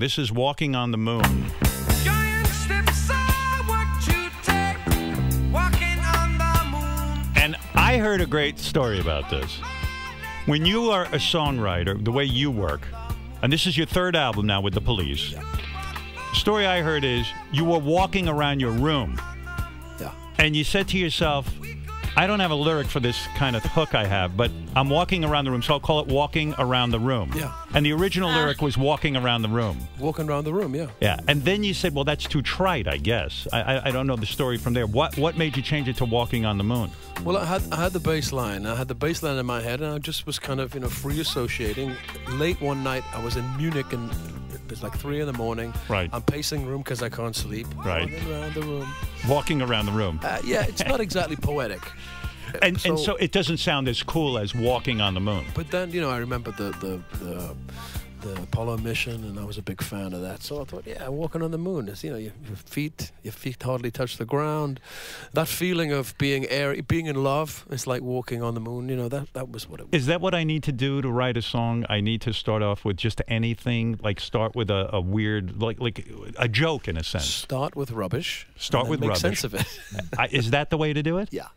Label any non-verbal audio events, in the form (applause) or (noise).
This is Walking on the Moon. Giant steps are what you take, walking on the moon. And I heard a great story about this. When you are a songwriter, the way you work, and this is your third album now with the police, the story I heard is you were walking around your room Yeah. and you said to yourself, I don't have a lyric for this kind of hook I have, but I'm walking around the room, so I'll call it Walking Around the Room. Yeah. And the original lyric ah. was Walking Around the Room. Walking around the room, yeah. Yeah. And then you said, well, that's too trite, I guess. I, I, I don't know the story from there. What, what made you change it to Walking on the Moon? Well, I had I had the bass line. I had the bass line in my head, and I just was kind of you know free associating. Late one night, I was in Munich, and it was like three in the morning. Right. I'm pacing the room because I can't sleep. Right. Walking around the room. Walking around the room. Uh, yeah, it's not exactly poetic. (laughs) And, and so- so it doesn't sound as cool as Walking on the Moon. But then you know I remember the the, the Apollo mission, and I was a big fan of that. So I thought, yeah, walking on the moon is you know your, your feet your feet hardly touch the ground. That feeling of being air, being in love, is like walking on the moon. You know that that was what it was. Is that what I need to do to write a song? I need to start off with just anything, like start with a, a weird, like like a joke in a sense. Start with rubbish. Start with make rubbish. sense of it. (laughs) I, is that the way to do it? yeah.